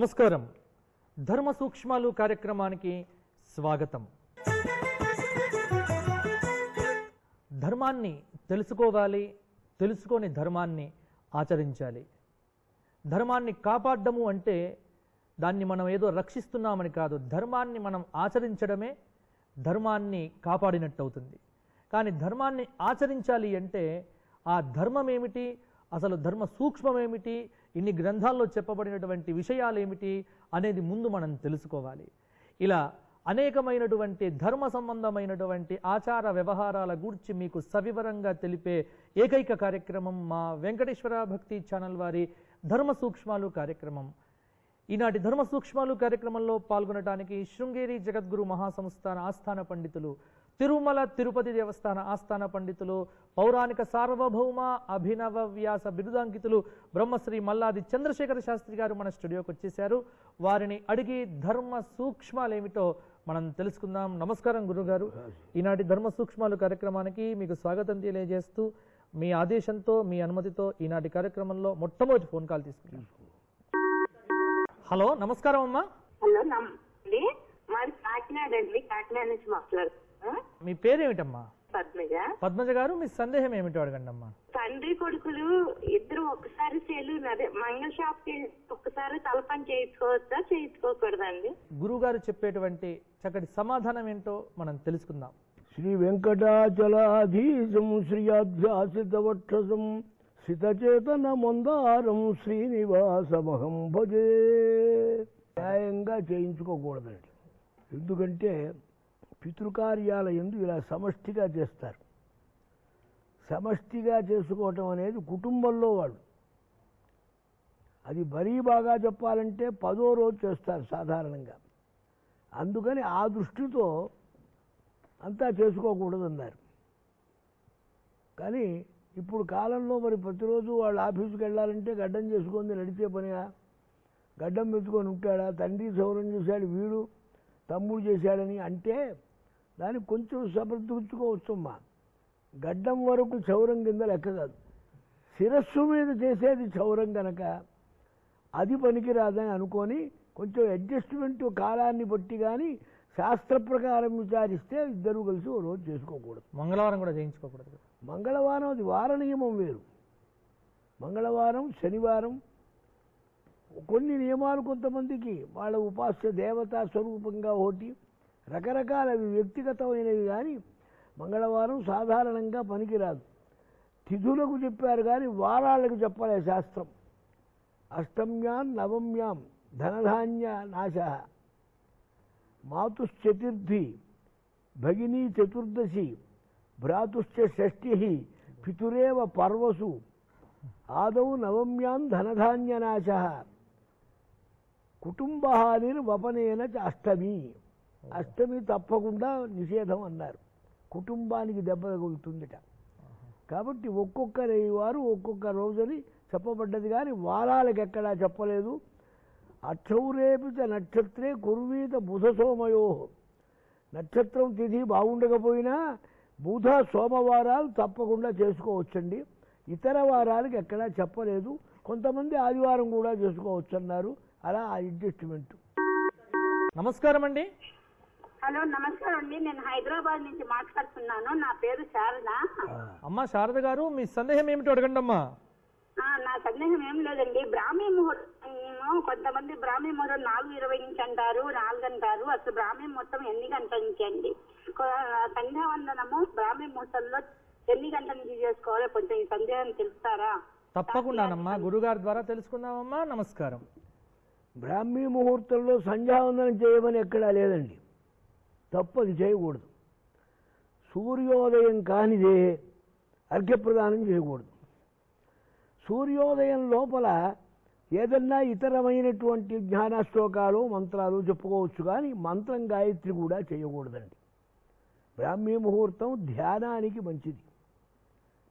నమస్కారం. ధర్మ సూక్ష్మాలు కార్యక్రమానికి స్వాగతం. ధర్మాన్ని తెలుసుకోవాలి తెలుసుకొని ధర్మాన్ని ఆచరించాలి. ధర్మాన్ని కాపాడము అంటే దాన్ని మనం ఏదో రక్షిస్తున్నామని కాదు ధర్మాన్ని మనం ఆచరించడమే ధర్మాన్ని కాపాడినట్టు అవుతుంది కానీ ధర్మాన్ని ఆచరించాలి అంటే ఆ ధర్మం ఏమిటి అసలు ధర్మ సూక్ష్మం ఏమిటి ఇన్ని గ్రంథాల్లో చెప్పబడినటువంటి విషయాలు ఏమిటి అనేది ముందు మనం తెలుసుకోవాలి. ఇలా అనేకమైనటువంటి ధర్మ సంబంధమైనటువంటి ఆచార వ్యవహారాల గూర్చి మీకు సవివరంగా తెలిపే ఏకైక కార్యక్రమం మా వెంకటేశ్వర భక్తి ఛానల్ వారి ధర్మ సూక్ష్మాలు కార్యక్రమం. ఈనాటి ధర్మ సూక్ష్మాలు కార్యక్రమంలో పాల్గొనడానికి శృంగేరి జగద్గురు మహాసంస్థాన ఆస్థాన పండితులు తిరుమల తిరుపతి దేవస్థాన ఆస్థాన పండితులు పౌరాణిక సార్వభౌమ అభినవ వ్యాస బిరుదాంకితులు బ్రహ్మశ్రీ మల్లాది చంద్రశేఖర శాస్త్రి గారు మన స్టూడియోకి వచ్చేశారు. వారిని అడిగి ధర్మ సూక్ష్మాలేమిటో మనం తెలుసుకుందాం. నమస్కారం గురుగారు. ఈనాటి ధర్మ సూక్ష్మాలు కార్యక్రమానికి మీకు స్వాగతం తెలియజేస్తూ మీ ఆదేశంతో మీ అనుమతితో ఈనాటి కార్యక్రమంలో మొట్టమొదటి ఫోన్ కాల్ తీసుకున్నాం హలో నమస్కారం అమ్మా. హలో నమస్తే. మాది కాకినాడ అండి. కాకినాడ నుంచి మాట్లాడుతున్నా. మీ పేరేమిటమ్మా? పద్మజ పద్మజ గారు మీ సందేహం ఏమిటో అడగండి అమ్మా తండ్రి కొడుకులు ఇద్దరు ఒక్కసారి సేలు అదే మంగళ షాప్కి ఒక్కసారి తలపని చేయించుకోవచ్చా చేయించుకోకూడదండి? గురుగారు చెప్పేటువంటి చక్కటి సమాధానం ఏంటో మనం తెలుసుకుందాం. శ్రీ వెంకటాచలాధీశం శ్రీయాధ్యాసితవక్షసం సితచేతన మందారం శ్రీనివాసమహం భజే న్యాయంగా చేయించుకోకూడదండి. ఎందుకంటే పితృకార్యాలయందు ఇలా సమష్టిగా చేస్తారు. సమష్టిగా చేసుకోవటం అనేది కుటుంబంలో వాళ్ళు. అది మరీ బాగా చెప్పాలంటే పదో రోజు చేస్తారు సాధారణంగా. అందుకని ఆ దృష్టితో అంతా చేసుకోకూడదు అన్నారు కానీ ఇప్పుడు కాలంలో మరి ప్రతిరోజు వాళ్ళ ఆఫీసుకి వెళ్ళాలంటే గడ్డం చేసుకొని నడిచే పనిగా గడ్డం పెట్టుకొని ఉంటాడా? తండ్రి సౌరం చేశాడు వీడు తమ్ముడు చేశాడని అంటే దానికి కొంచెం సమర్థించుకోవచ్చమ్మా గడ్డం వరకు చౌరం కింద లెక్క కాదు. శిరస్సు మీద చేసేది చౌరం గనక అది పనికిరాదని అనుకొని కొంచెం అడ్జస్ట్మెంట్ కాలాన్ని బట్టి కానీ శాస్త్ర ప్రకారం విచారిస్తే ఇద్దరు కలిసి ఓ రోజు చేసుకోకూడదు. మంగళవారం కూడా చేయించుకోకూడదు మంగళవారం అది వార నియమం వేరు. మంగళవారం శనివారం కొన్ని నియమాలు కొంతమందికి వాళ్ళ ఉపాస్య దేవతా స్వరూపంగా ఒకటి రకరకాలవి వ్యక్తిగతమైనవి కానీ మంగళవారం సాధారణంగా పనికిరాదు. తిథులకు చెప్పారు కానీ వారాలకు చెప్పలే శాస్త్రం. అష్టమ్యాం నవమ్యాం ధనధాన్య నాశ. మాతుశ్చతుర్థి భగినీ చతుర్దశి భ్రాతుశ్చ షష్ఠి పితురేవ పర్వసు. ఆదౌ నవమ్యాం ధనధాన్యనాశ కుటుంబహానిర్వపనేన చ అష్టమి. అష్టమి తప్పకుండా నిషేధం అన్నారు. కుటుంబానికి దెబ్బ తగులుతుందిట. కాబట్టి ఒక్కొక్క వారు ఒక్కొక్క రోజుని చెప్పబడ్డది కానీ వారాలకు ఎక్కడా చెప్పలేదు. అక్షౌరేపిత నక్షత్రే కుర్వీత బుధ సోమయో నక్షత్రం తిథి బాగుండకపోయినా బుధ సోమవారాలు తప్పకుండా చేసుకోవచ్చండి. ఇతర వారాలకు ఎక్కడా చెప్పలేదు. కొంతమంది ఆదివారం కూడా చేసుకోవచ్చు అన్నారు అలా ఆ అడ్జస్ట్మెంట్. నమస్కారం అండి హలో నమస్కారం అండి. నేను హైదరాబాద్ నుంచి మాట్లాడుతున్నాను. నా పేరు శారద. అమ్మా శారద గారు మీ సందేహం ఏమిటో అడగండి అమ్మా. ఆ, నా సందేహం ఏం లేదండి. బ్రాహ్మీ ముహూర్తం కొంతమంది బ్రాహ్మీ ముహూర్తం నాలుగు ఇరవై నుంచి అంటారు నాలుగు అంటారు. అసలు బ్రాహ్మీ ముహూర్తం ఎన్ని గంటల నుంచి అండి? సంధ్యావందనము బ్రాహ్మీ ముహూర్తంలో ఎన్ని గంటల నుంచి చేసుకోవాలో కొంచెం ఈ సందేహం తెలుస్తారా? తప్పకుండానమ్మా. గురుగారి ద్వారా తెలుసుకుందామమ్మా. నమస్కారం. బ్రాహ్మీ ముహూర్తంలో సంధ్యావందనం చేయమని ఎక్కడా లేదండి. తప్పది చేయకూడదు. సూర్యోదయం కానిదే అర్ఘ్యప్రదానం చేయకూడదు. సూర్యోదయం లోపల ఏదన్నా ఇతరమైనటువంటి జ్ఞాన శ్లోకాలు మంత్రాలు చెప్పుకోవచ్చు కానీ మంత్రం గాయత్రి కూడా చేయకూడదండి. బ్రాహ్మీ ముహూర్తం ధ్యానానికి మంచిది.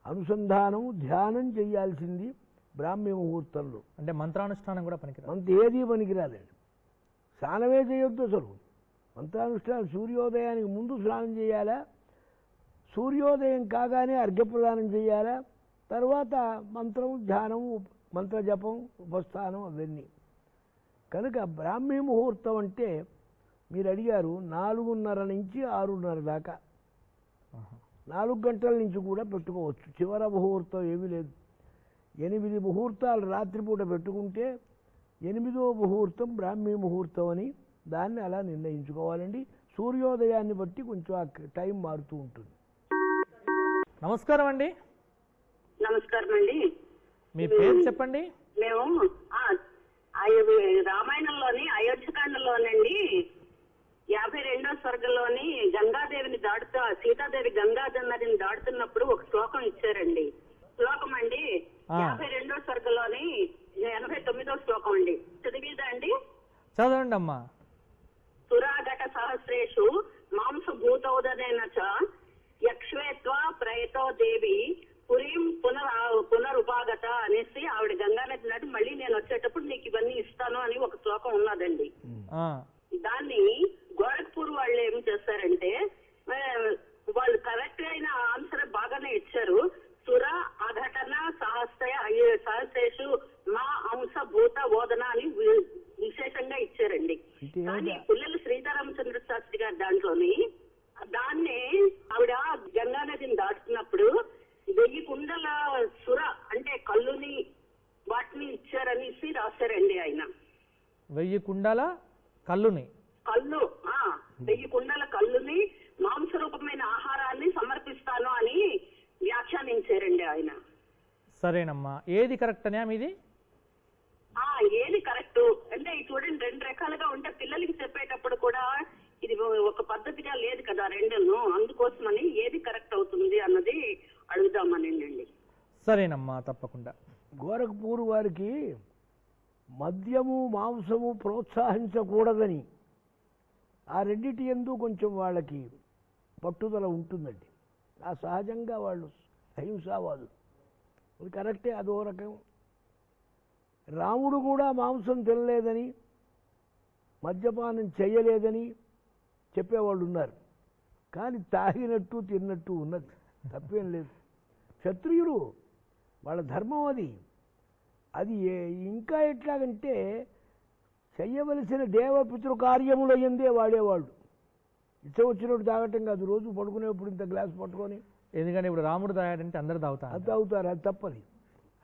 అనుసంధానం ధ్యానం చేయాల్సింది బ్రాహ్మీ ముహూర్తంలో. అంటే మంత్రానుష్ఠానం కూడా పనికిరాదు. మంత ఏదీ పనికిరాదండి. స్నానమే చేయొద్దు అసలు. మంత్రానుష్ఠానం సూర్యోదయానికి ముందు స్నానం చేయాలా? సూర్యోదయం కాగానే అర్ఘ్యప్రదానం చేయాలా? తర్వాత మంత్రం ధ్యానం మంత్ర జపం ఉపస్థానం అవన్నీ. కనుక బ్రాహ్మీ ముహూర్తం అంటే మీరు అడిగారు నాలుగున్నర నుంచి ఆరున్నర దాకా. నాలుగు గంటల నుంచి కూడా పెట్టుకోవచ్చు. చివర ముహూర్తం ఏమీ లేదు. ఎనిమిది ముహూర్తాలు రాత్రిపూట పెట్టుకుంటే ఎనిమిదో ముహూర్తం బ్రాహ్మీ ముహూర్తం అని దాన్ని అలా నిర్ణయించుకోవాలండి. సూర్యోదయాన్ని బట్టి కొంచెం ఆ టైం మారుతూ ఉంటుంది. నమస్కారం అండి. నమస్కారం అండి. మీ పేరు చెప్పండి. మేము రామాయణంలోని అయోధ్యకాండలోనండి యాభై రెండో స్వర్గంలోని గంగాదేవిని దాడుతూ సీతాదేవి గంగాధన్నదిని దాడుతున్నప్పుడు ఒక శ్లోకం ఇచ్చారండి. శ్లోకం అండి. యాభై రెండో స్వర్గంలోని ఎనభై తొమ్మిదో శ్లోకం అండి. చదివిదా అండి? చదవండి అమ్మా మాంస భూతోదనేన చ యక్ష్వేత్వ ప్రయతో దేవి పురీం పునర్ పునరుపాగత అనేసి ఆవిడ గంగానది నది మళ్ళీ నేను వచ్చేటప్పుడు నీకు ఇవన్నీ ఇస్తాను అని ఒక శ్లోకం ఉన్నదండి. దాన్ని గోరఖ్పూర్ వాళ్ళు ఏం చేస్తారంటే వాళ్ళు కరెక్ట్ అయిన ఆన్సర్ బాగానే ఇచ్చారు. సుర అఘటన సహస్య సహస్రేషు మా అంశ భూత బోధన అని విశేషంగా ఇచ్చారండి. కానీ ఏంటా? పుల్లెల శ్రీధరామచంద్ర శాస్త్రి గారి దాంట్లోని దాన్నే ఆవిడ గంగా నదిని దాటుతున్నప్పుడు వెయ్యి కుండల సుర అంటే కళ్ళుని వాటిని ఇచ్చారనేసి రాశారండి ఆయన వెయ్యి కుండాల కళ్ళుని. కళ్ళు ఆ వెయ్యి కుండల కళ్ళుని మాంసరూపమైన ఆహారాన్ని సమర్పిస్తాను అని వ్యాఖ్యానించారండి ఆయన. సరేనమ్మా. ఏది కరెక్ట్ అనే మీది? ఆ ఏది కరెక్ట్? అంటే ఇది చూడండి రెండు రకాలుగా ఉంటే పిల్లలకి చెప్పేటప్పుడు కూడా ఇది ఒక పద్ధతిగా లేదు కదా రెండును. అందుకోసమని ఏది కరెక్ట్ అవుతుంది అన్నది అడుగుదామనండి. సరేనమ్మా తప్పకుండా. గోరఖ్పూర్ వారికి మద్యము మాంసము ప్రోత్సహించకూడదని. ఆ రెండిటి ఎందు కొంచెం వాళ్ళకి పట్టుదల ఉంటుందండి. ఆ సహజంగా వాళ్ళు అహింసావాదులు. అది కరెక్టే అదో రకం. రాముడు కూడా మాంసం తినలేదని మద్యపానం చేయలేదని చెప్పేవాళ్ళు ఉన్నారు కానీ తాగినట్టు తిన్నట్టు ఉన్నది. తప్పేం లేదు. క్షత్రియులు వాళ్ళ ధర్మం అది. అది ఇంకా ఎట్లాగంటే చెయ్యవలసిన దేవపితృ కార్యముల ఎందే వాడేవాళ్ళు ఇష్టం వచ్చినట్టు తాగటం కాదు. రోజు పడుకునేప్పుడు ఇంత గ్లాస్ పట్టుకొని ఎందుకంటే ఇప్పుడు రాముడు తాగాడంటే అందరు అది తాగుతారు తాగుతారు అది తప్పది.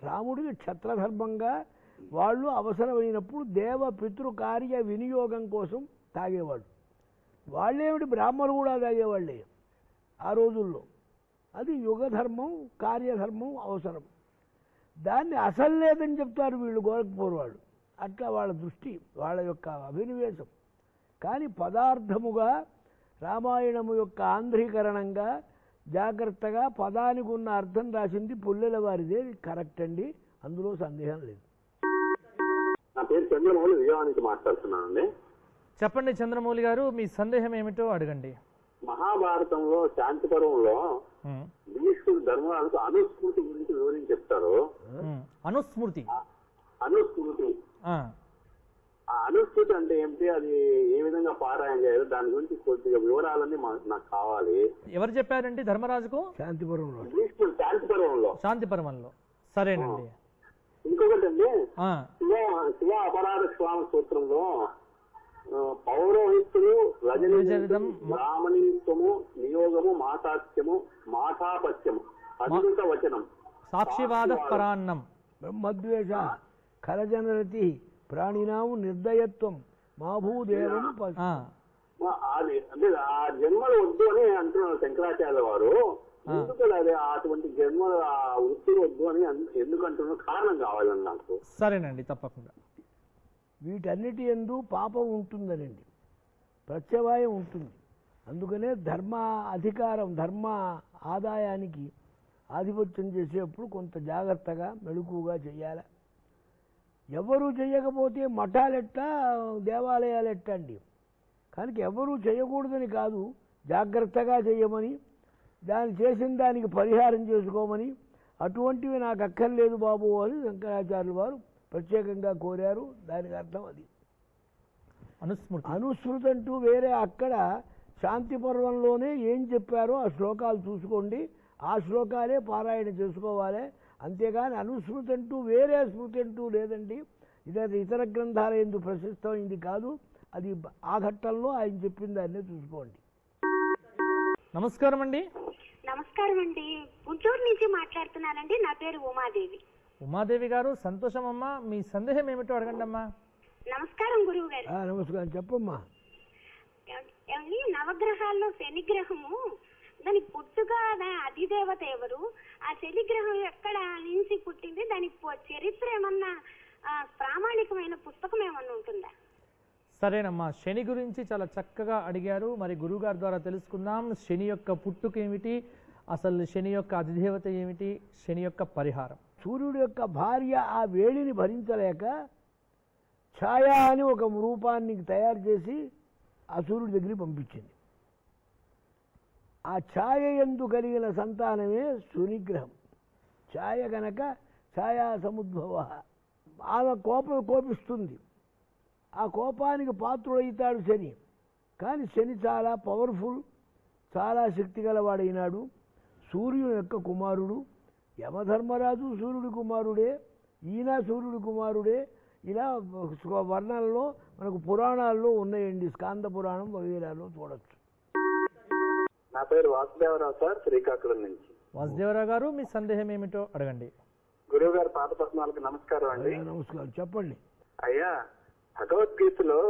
రాముడికి క్షత్రధర్మంగా వాళ్ళు అవసరమైనప్పుడు దేవ పితృ కార్య వినియోగం కోసం తాగేవాడు. వాళ్ళేమిటి? బ్రాహ్మణులు కూడా తాగేవాళ్ళే ఆ రోజుల్లో. అది యుగధర్మం కార్యధర్మం అవసరం. దాన్ని అసలు లేదని చెప్తారు వీళ్ళు గోరఖ్పూర్ వాళ్ళు అట్లా వాళ్ళ దృష్టి వాళ్ళ యొక్క అభినివేశం. కానీ పదార్థముగా రామాయణము యొక్క ఆంధ్రీకరణంగా జాగ్రత్తగా పదానికి ఉన్న అర్థం రాసింది పుల్లెల వారిదే. కరెక్ట్ అండి. అందులో సందేహం లేదు. నా పేరు చంద్రమౌళి విజయవాడ మాట్లాడుతున్నానండి. చెప్పండి చంద్రమౌళి గారు మీ సందేహం ఏమిటో అడగండి. మహాభారతంలో శాంతి పర్వంలో ఉమ్, భీష్ముడు ధర్మరాజుకు అనుస్మృతి గురించి వివరించి చెప్తారు? అనుస్మృతి. అనుస్మృతి. ఆ, అనుస్మృతి అంటే ఏమిటి? అది ఏ విధంగా పారాయణ చేయాలి దాని గురించి కొద్దిగా వివరాలన్నీ నాకు కావాలి. ఎవరు చెప్పారండి ధర్మరాజుకు? శాంతిపురంలో. భీష్ముడు శాంతి పర్వంలో శాంతి పర్వంలో సరేనండి ఇంకొకటి అండి శివ అపరాధ స్వామి సూత్రంలో పౌరోహిత్తులు బ్రాహ్మణిత్వము నియోగము మాతాత్యము మాఠాపత్యము. అద్భుత వచనం. సాక్షివాద పరాన్నం బ్రహ్మద్వేష ఖరజనరతి ప్రాణినాము నిర్దయత్వం మాభూదేవం అది అంటే ఆ జన్మలు వద్దు అని అంటున్నారు శంకరాచార్య వారు. ఎందుకు అది అటువంటి జన్మలు ఆ వృత్తులు వద్దు అని అన్- ఎందుకు అంటున్నారు కారణం కావాలని నాకు. సరేనండి తప్పకుండా. వీటన్నిటి ఎందు పాపం ఉంటుందనండి. ప్రత్యవాయం ఉంటుంది. అందుకనే ధర్మ అధికారం ధర్మ ఆదాయానికి ఆధిపత్యం చేసేప్పుడు కొంత జాగ్రత్తగా మెళుకుగా చేయాలి ఎవరు చేయకపోతే మఠాలెట్టా దేవాలయాలెట్ట అండి కనుక ఎవరూ చేయకూడదని కాదు జాగ్రత్తగా చేయమని దాన్ని చేసిన దానికి పరిహారం చేసుకోమని అటువంటివి నాకు అక్కర్లేదు బాబు అని శంకరాచార్యులు వారు ప్రత్యేకంగా కోరారు. దానికి అర్థం అది. అనుస్మృతి. అనుస్మృతి అంటూ వేరే అక్కడ శాంతి పర్వంలోనే ఏం చెప్పారో ఆ శ్లోకాలు చూసుకోండి. ఆ శ్లోకాలే పారాయణ చేసుకోవాలి. అంతేగాని అనుస్మృతి అంటూ వేరే స్మృతి అంటూ లేదండి. ఇదే ఇతర గ్రంథాల ఎందు ప్రశస్తమైంది కాదు. అది ఆ ఘట్టంలో ఆయన చెప్పిన దాన్నే చూసుకోండి. నమస్కారం అండి నమస్కారం అండి గుంటూరు నుంచి మాట్లాడుతున్నానండి. నా పేరు ఉమాదేవి. ఉమాదేవి గారు సంతోషం అమ్మా మీ సందేహం ఏమిటో అడగండి అమ్మా నమస్కారం గురువు గారు ఆ, నమస్కారం చెప్పమ్మా. ఏమండి నవగ్రహాల్లో శనిగ్రహము దాని పుట్టుగా దా- అధిదేవత ఎవరు? ఆ శనిగ్రహం ఎక్కడ నుంచి పుట్టింది? దాని పు- చరిత్ర ఏమన్నా ఆ, ప్రామాణికమైన పుస్తకం ఏమన్నా ఉంటుందా? సరేనమ్మా శని గురించి చాలా చక్కగా అడిగారు. మరి గురుగారి ద్వారా తెలుసుకుందాం. శని యొక్క పుట్టుక ఏమిటి అసలు శని యొక్క అధిదేవత ఏమిటి? శని యొక్క పరిహారం. సూర్యుడి యొక్క భార్య ఆ వేడిని భరించలేక ఛాయ అని ఒక రూపాన్ని తయారు చేసి ఆ సూర్యుడి దగ్గరికి పంపించింది. ఆ ఛాయ ఎందు కలిగిన సంతానమే శనిగ్రహం. ఛాయ కనుక ఛాయా సముద్భవ. ఆమె కోపం కోపిస్తుంది. ఆ కోపానికి పాత్రుడైతాడు శని. కానీ శని చాలా పవర్ఫుల్ చాలా శక్తి గలవాడైనాడు సూర్యుని యొక్క కుమారుడు యమధర్మరాజు సూర్యుడి కుమారుడే ఈయన సూర్యుడి కుమారుడే. ఇలా వర్ణాలలో మనకు పురాణాల్లో ఉన్నాయండి. స్కాంద పురాణం వగైరాలో చూడొచ్చు. నా పేరు వాసుదేవరావు సార్ శ్రీకాకుళం నుంచి. వాసుదేవరావు గారు మీ సందేహం ఏమిటో అడగండి. గురువు గారు పాత పద్మాలకు నమస్కారం అండి. నమస్కారం. చెప్పండి. అయ్యా భగవద్గీతలో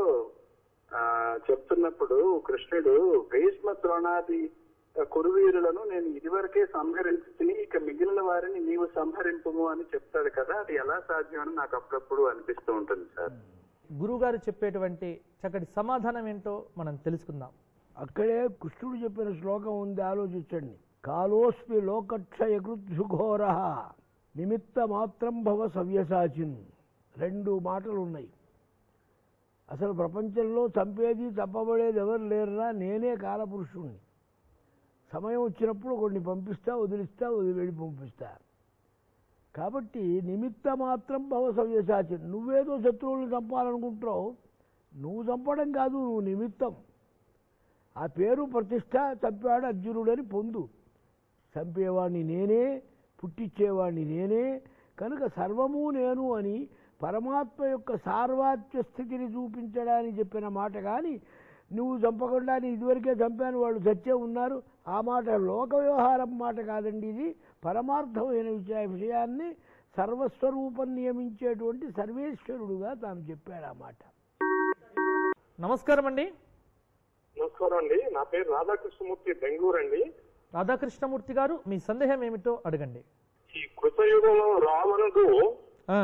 ఆ, చెప్తున్నప్పుడు కృష్ణుడు భీష్మ ద్రోణాది కురువీరులను నేను ఇదివరకే సంహరించి ఇక మిగిలిన వారిని నీవు సంహరింపుము అని చెప్తాడు కదా అది ఎలా సాధ్యం అని నాకు అప్పుడప్పుడు అనిపిస్తూ ఉంటుంది సార్. గురుగారు చెప్పేటువంటి చక్కటి సమాధానం ఏంటో మనం తెలుసుకుందాం. అక్కడే కృష్ణుడు చెప్పిన శ్లోకం ఉంది ఆలోచించండి. కాలోస్మి లోకక్షయకృద్ఘోర నిమిత్త మాత్రం భవ సవ్యసాచిన్. రెండు మాటలు ఉన్నాయి. అసలు ప్రపంచంలో చంపేది చంపబడేది ఎవరు లేరురా? నేనే కాలపురుషుణ్ణి. సమయం వచ్చినప్పుడు కొన్ని పంపిస్తా వదిలిస్తా వదిలి పంపిస్తా. కాబట్టి నిమిత్త మాత్రం భవ సవ్యసాచి నువ్వేదో శత్రువులను చంపాలనుకుంటున్నావు నువ్వు చంపడం కాదు నువ్వు నిమిత్తం. ఆ పేరు ప్రతిష్ట చంపాడు అర్జునుడని పొందు. చంపేవాడిని నేనే పుట్టించేవాడిని నేనే కనుక సర్వము నేను అని పరమాత్మ యొక్క సార్వాత్య స్థితిని చూపించడానికి చెప్పిన మాట కానీ నువ్వు చంపకుండా నీ ఇదివరకే చంపాను వాళ్ళు చచ్చే ఉన్నారు. ఆ మాట లోక వ్యవహారం మాట కాదండి ఇది. పరమార్థమైన విషయ విషయాన్ని సర్వస్వరూపం నియమించేటువంటి సర్వేశ్వరుడుగా తాను చెప్పాడు ఆ మాట. నమస్కారం అండి నమస్కారం అండి నా పేరు రాధాకృష్ణమూర్తి బెంగళూరు అండి. రాధాకృష్ణమూర్తి గారు మీ సందేహం ఏమిటో అడగండి. ఈ కృతయుగంలో రావణుడు ఆ,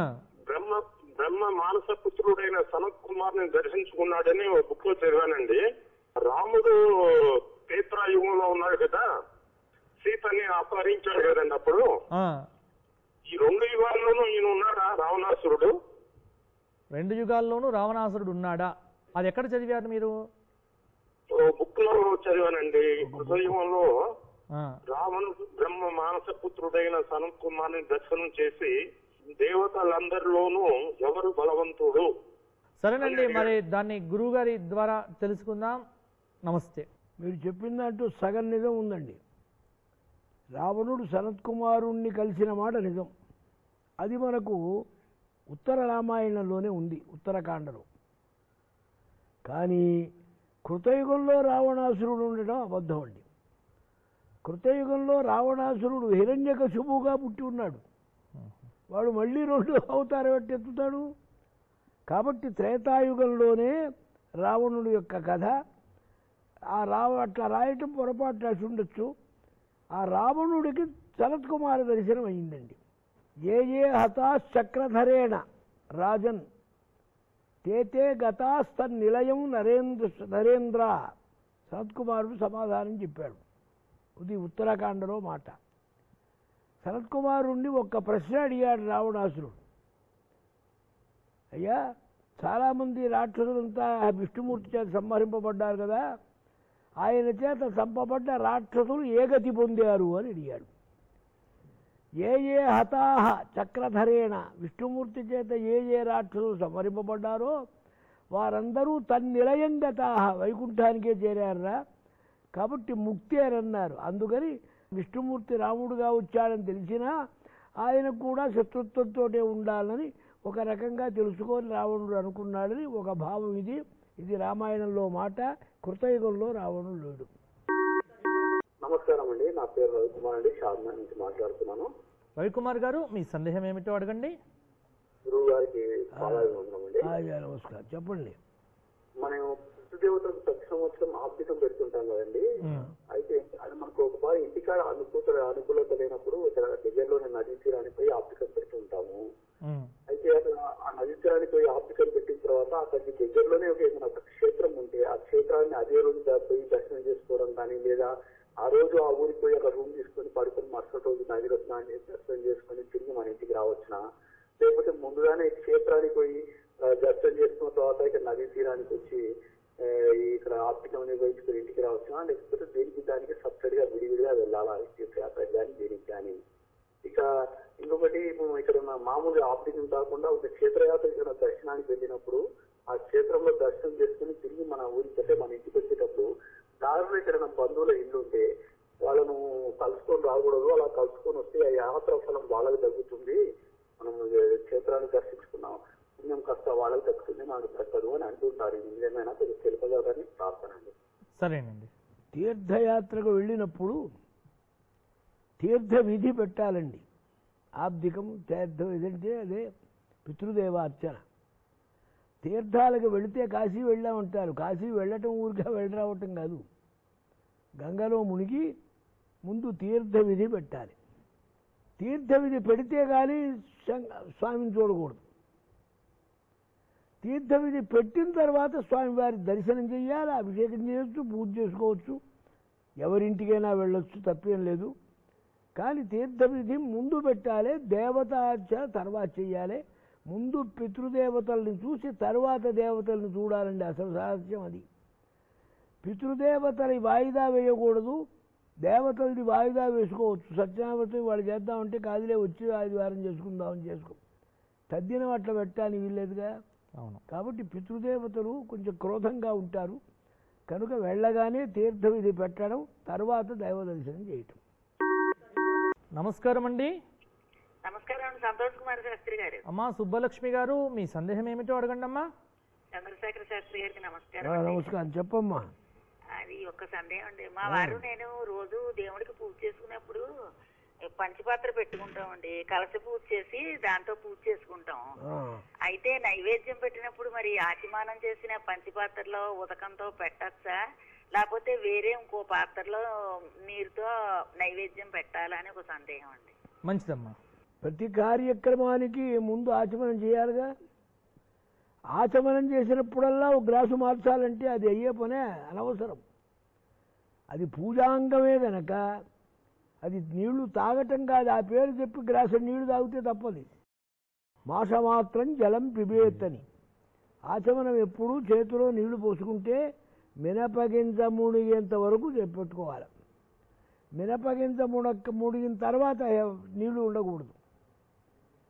బ్రహ్మ బ్రహ్మ మానస పుత్రుడైన సనత్ కుమార్ని దర్శించుకున్నాడని ఒక బుక్లో చదివానండి. రాముడు యుగంలో ఉన్నాడు కదా సీతని అపహరించాడు కదండి అప్పుడు. ఈ రెండు యుగాల్లోనూ ఈయన ఉన్నాడా రావణాసురుడు? రెండు యుగాల్లోనూ రావణాసురుడు ఉన్నాడా? అది ఎక్కడ చదివారు మీరు? బుక్లో చదివానండి. కృతయుగంలో ఆ, రావణుడు బ్రహ్మ మానస పుత్రుడైన సనత్ కుమార్ని దర్శనం చేసి దేవతలందరిలోనూ ఎవరు బలవంతుడు? సరేనండి మరి దాన్ని గురువుగారి ద్వారా తెలుసుకుందాం. నమస్తే. మీరు చెప్పిన దాంట్లో సగం నిజం ఉందండి. రావణుడు సనత్ కుమారుణ్ణి కలిసిన మాట నిజం. అది మనకు ఉత్తర రామాయణంలోనే ఉంది ఉత్తరకాండలో. కానీ కృతయుగంలో రావణాసురుడు ఉండడం అబద్ధం అండి. కృతయుగంలో రావణాసురుడు హిరణ్యకశుభుగా పుట్టి ఉన్నాడు. వాడు మళ్ళీ రెండు అవతారం ఎట్టి ఎత్తుతాడు? కాబట్టి త్రేతాయుగంలోనే రావణుడి యొక్క కథ. ఆ రావ అట్లా రాయటం పొరపాటు రాసి ఉండొచ్చు. ఆ రావణుడికి శరత్ కుమార దర్శనం అయిందండి. ఏ ఏ హతాశ్చక్రధరేణ రాజన్. తేతే గతాస్తన్నిలయం నరేంద్ర నరేంద్ర. శరత్ కుమారుడు సమాధానం చెప్పాడు. ఇది ఉత్తరాఖండలో మాట. శరత్ కుమారుణ్ణి ఒక్క ప్రశ్న అడిగాడు రావణాసురుడు. అయ్యా చాలామంది రాక్షసులంతా ఆ విష్ణుమూర్తి చేత సంహరింపబడ్డారు కదా ఆయన చేత చంపబడ్డ రాక్షసులు ఏ గతి పొందారు అని అడిగాడు. ఏ ఏ హతాహ చక్రధరేణ విష్ణుమూర్తి చేత ఏ ఏ రాక్షసులు సంహరింపబడ్డారో వారందరూ తన్నిలయం గతాహ వైకుంఠానికే చేరారా కాబట్టి ముక్తి అని అన్నారు అందుకని విష్ణుమూర్తి రాముడుగా వచ్చాడని తెలిసినా ఆయన కూడా శత్రుత్వంతోనే ఉండాలని ఒక రకంగా తెలుసుకొని రావణుడు అనుకున్నాడని ఒక భావం ఇది. ఇది రామాయణంలో మాట కృతయుగంలో రావణుడు లేడు. నమస్కారం అండి. నా పేరు రవికుమార్ అండి. షాద్నా నుంచి మాట్లాడుతున్నాను. రవికుమార్ గారు మీ సందేహం ఏమిటో అడగండి. గురువు గారికి నమస్కారం. చెప్పండి. మనం పితృదేవతలకు ప్రతి సంవత్సరం ఆబ్దికం పెడుతుంటాం కదండి. అయితే అది మనకు ఒకసారి ఇంటికాడ అనుకూల అనుకూలత లేనప్పుడు ఇక్కడ దగ్గరలోని నదీ తీరానికి పోయి ఆబ్దికం పెడుతుంటాము. అయితే ఆ నదీ తీరానికి పోయి ఆబ్దికం పెట్టిన తర్వాత అక్కడికి దగ్గరలోనే ఒక ఏదైనా ఒక క్షేత్రం ఉంటే ఆ క్షేత్రాన్ని అదే రోజు పోయి దర్శనం చేసుకోవడం కానీ లేదా ఆ రోజు ఆ ఊరికి పోయి ఒక రూమ్ తీసుకొని పడుకొని మరుసటి రోజు నదిలో స్నానం చేసి దర్శనం చేసుకొని తిరిగి మన ఇంటికి రావచ్చునా? లేకపోతే ముందుగానే క్షేత్రానికి పోయి దర్శనం చేసుకున్న తర్వాత ఇక్కడ నదీ తీరానికి వచ్చి ఇక్కడ ఆర్థికం నిర్వహించుకుని ఇంటికి రావచ్చా లేకపోతే దేనికి దానికి సపరేట్గా విడివిడిగా వెళ్ళాలా? తీర్థయాత్ర కానీ దేనికి కానీ? ఇక ఇంకొకటి మేము ఇక్కడ ఉన్న మామూలుగా ఆర్థికం కాకుండా ఒక క్షేత్రయాత్ర ఇక్కడ దర్శనానికి వెళ్ళినప్పుడు ఆ క్షేత్రంలో దర్శనం చేసుకుని తిరిగి మన ఊరికి అంటే మన ఇంటికి వచ్చేటప్పుడు దారిలో ఇక్కడ బంధువుల ఇల్లు ఉంటే వాళ్ళను కలుసుకొని రాకూడదు. అలా కలుసుకొని వస్తే ఆ యాత్ర ఫలం వాళ్ళకి తగ్గుతుంది. మనం క్షేత్రాన్ని దర్శించుకున్నాం. పుణ్యం కాస్త వాళ్ళకి దక్కుతుంది నాకు దక్కదు అని అంటుంటారు. ఏమైనా కొద్దిగా తెలుపగలరని ప్రార్థన అండి. సరేనండి. తీర్థయాత్రకు వెళ్ళినప్పుడు తీర్థ విధి పెట్టాలండి. ఆబ్దికం తీర్థం ఏదంటే అదే పితృదేవ అర్చన తీర్థాలకు వెళితే కాశీ వెళ్ళామంటారు. కాశీ వెళ్ళటం ఊరికే వెళ్ళి రావటం కాదు. గంగలో మునిగి ముందు తీర్థ విధి పెట్టాలి. తీర్థ విధి పెడితే కానీ శం- స్వామిని చూడకూడదు. తీర్థ విధి పెట్టిన తర్వాత స్వామివారి దర్శనం చేయాలి అభిషేకం చేయొచ్చు పూజ చేసుకోవచ్చు. ఎవరింటికైనా వెళ్ళొచ్చు తప్పేం లేదు. కానీ తీర్థ విధి ముందు పెట్టాలి దేవతార్చన తర్వాత చేయాలి ముందు పితృదేవతల్ని చూసి తర్వాత దేవతల్ని చూడాలండి అసలు రహస్యం అది. పితృదేవతని వాయిదా వేయకూడదు దేవతలది వాయిదా వేసుకోవచ్చు. సత్యనారాయణ వాళ్ళు చేద్దామంటే కాదులే వచ్చి ఆదివారం చేసుకుందామని చేసుకో. తద్దినం అట్లా పెట్టాలని వీల్లేదుగా. అవును. కాబట్టి పితృదేవతలు కొంచెం క్రోధంగా ఉంటారు. కనుక వెళ్ళగానే తీర్థ విధి పెట్టడం తర్వాత దైవ దర్శనం చేయటం. నమస్కారం అండి. నమస్కారం అండి. సంతోష్ కుమార్ శాస్త్రి గారు. అమ్మా సుబ్బలక్ష్మి గారు మీ సందేహం ఏమిటో అడగండి అమ్మా. చంద్రశేఖర శాస్త్రి గారికి నమస్కారం. నమస్కారం. చెప్పమ్మా. అది ఒక్క సందేహం అండి. మా వారు నేను రోజు దేవుడికి పూజ చేసుకున్నప్పుడు పంచపాత్ర పెట్టుకుంటామండి. కలశ పూజ చేసి దాంతో పూజ చేసుకుంటాం. అయితే నైవేద్యం పెట్టినప్పుడు మరి ఆచమానం చేసిన పంచపాత్రలో ఉదకంతో పెట్టచ్చా? లేకపోతే వేరే ఇంకో పాత్రలో నీరుతో నైవేద్యం పెట్టాలా అని ఒక సందేహం అండి. మంచిదమ్మా. ప్రతి కార్యక్రమానికి ముందు ఆచమనం చేయాలిగా. ఆచమనం చేసినప్పుడల్లా ఒక గ్లాసు మార్చాలంటే అది అయ్యే పనే అనవసరం. అది పూజాంగమే గనక అది నీళ్ళు తాగటం కాదు. ఆ పేరు చెప్పి గ్లాసు నీళ్ళు తాగితే తప్పది. మాసమాత్రం జలం పిబేత్తని ఆచమనం ఎప్పుడూ చేతిలో నీళ్ళు పోసుకుంటే మినపగింజ మునిగేంత వరకు పెట్టుకోవాలి మినపగింజ మునక్క మునిగిన తర్వాత నీళ్ళు ఉండకూడదు.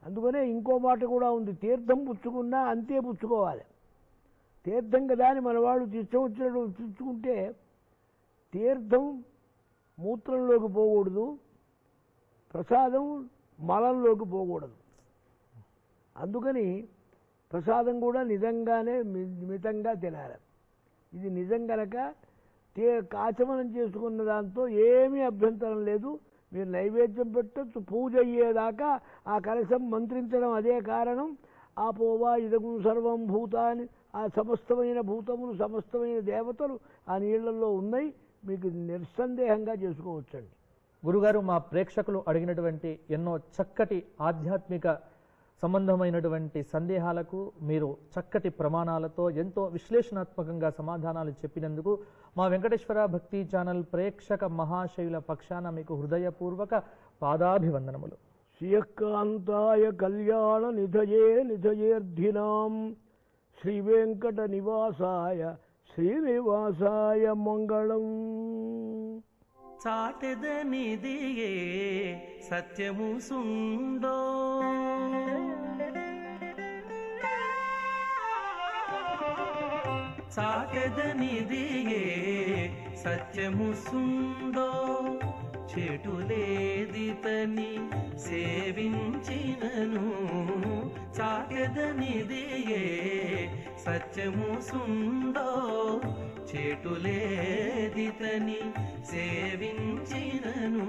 అందుకనే ఇంకో మాట కూడా ఉంది. తీర్థం పుచ్చుకున్నా అంతే పుచ్చుకోవాలి. తీర్థం కదా అని మన వాళ్ళు వచ్చినట్టు పుచ్చుకుంటే తీర్థం మూత్రంలోకి పోకూడదు ప్రసాదం మలంలోకి పోకూడదు. అందుకని ప్రసాదం కూడా నిజంగానే మితంగా తినాలి. ఇది నిజం కనుక తే కాచమనం చేసుకున్న దాంతో ఏమీ అభ్యంతరం లేదు. మీరు నైవేద్యం పెట్టచ్చు పూజ అయ్యేదాకా ఆ కలశం మంత్రించడం అదే కారణం. ఆ పోవా ఇదగు సర్వం భూతాన్ని ఆ సమస్తమైన భూతములు సమస్తమైన దేవతలు ఆ నీళ్ళలో ఉన్నాయి. మీకు నిస్సందేహంగా చేసుకోవచ్చండి. గురుగారు మా ప్రేక్షకులు అడిగినటువంటి ఎన్నో చక్కటి ఆధ్యాత్మిక సంబంధమైనటువంటి సందేహాలకు మీరు చక్కటి ప్రమాణాలతో ఎంతో విశ్లేషణాత్మకంగా సమాధానాలు చెప్పినందుకు మా వెంకటేశ్వర భక్తి ఛానల్ ప్రేక్షక మహాశైల పక్షాన మీకు హృదయపూర్వక పాదాభివందనములు. శ్రియకాంతాయ కళ్యాణ నిధయే నిధయేర్ధినాం. శ్రీ వెంకట నివాసాయ శ్రీనివాసాయ మంగళం. చాటెదనిదియే సత్యము సుండో చాటెదనిదియే సత్యము సుండో చెటులేదితని సేవించినను. చాటెదనిదియే సత్యము సుందో చేటులేదితని సేవించినను.